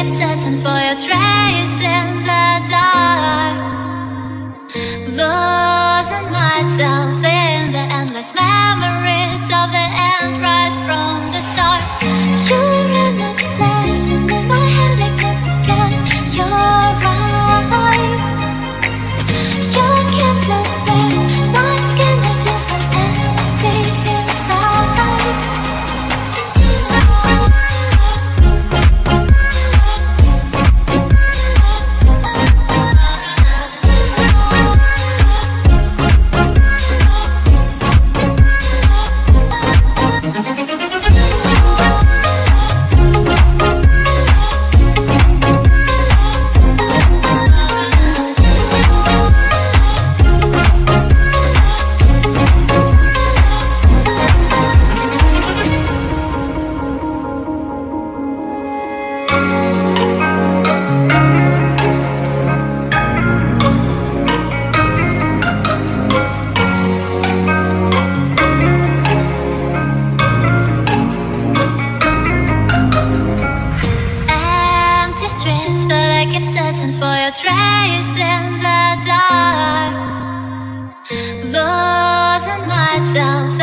겹쳐져. myself.